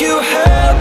you hurt